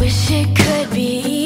Wish it could be